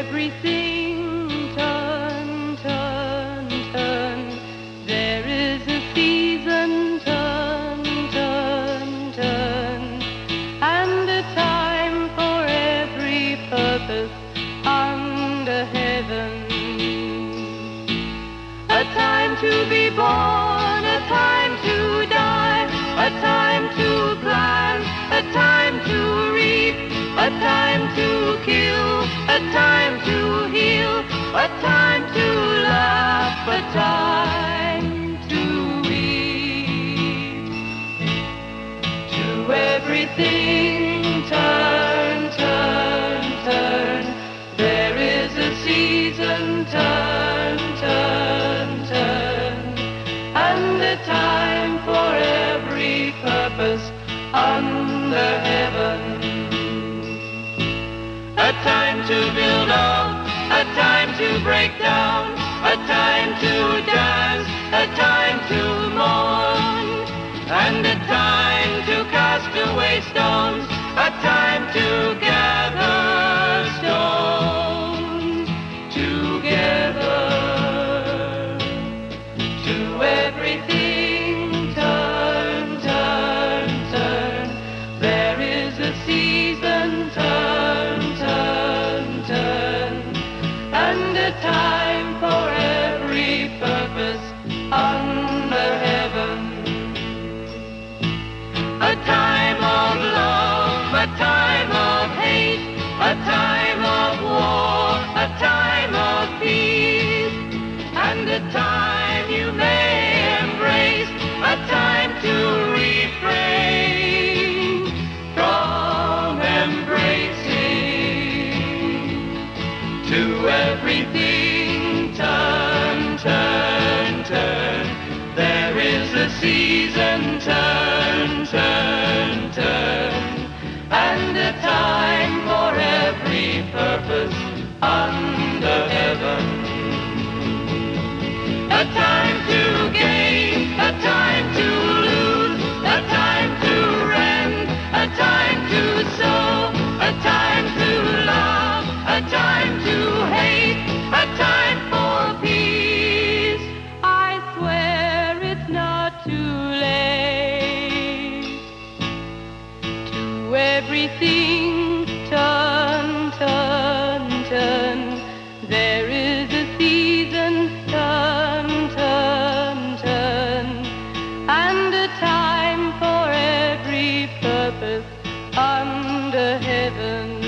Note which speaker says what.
Speaker 1: everything turn, turn, turn. There is a season, turn, turn, turn, and a time for every purpose under heaven. A time to be born, a time to die, a time to plant, a time to reap, a time to kill, a time to heal, a time to laugh, a time to weep. To everything turn, turn, turn. There is a season, turn, turn, turn. And a time for every purpose under heaven. A time to build up, a time to break down, a time to dance, a time to mourn, and a time to cast away stones, a time to gather stones together. To everything a time you may embrace, a time to refrain from embracing. To everything turn, turn, turn. There is a season, turn, turn, turn, and a time for every purpose everything turn, turn, turn. There is a season, turn, turn, turn, and a time for every purpose under heaven.